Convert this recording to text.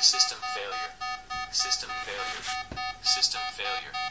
System failure. System failure. System failure.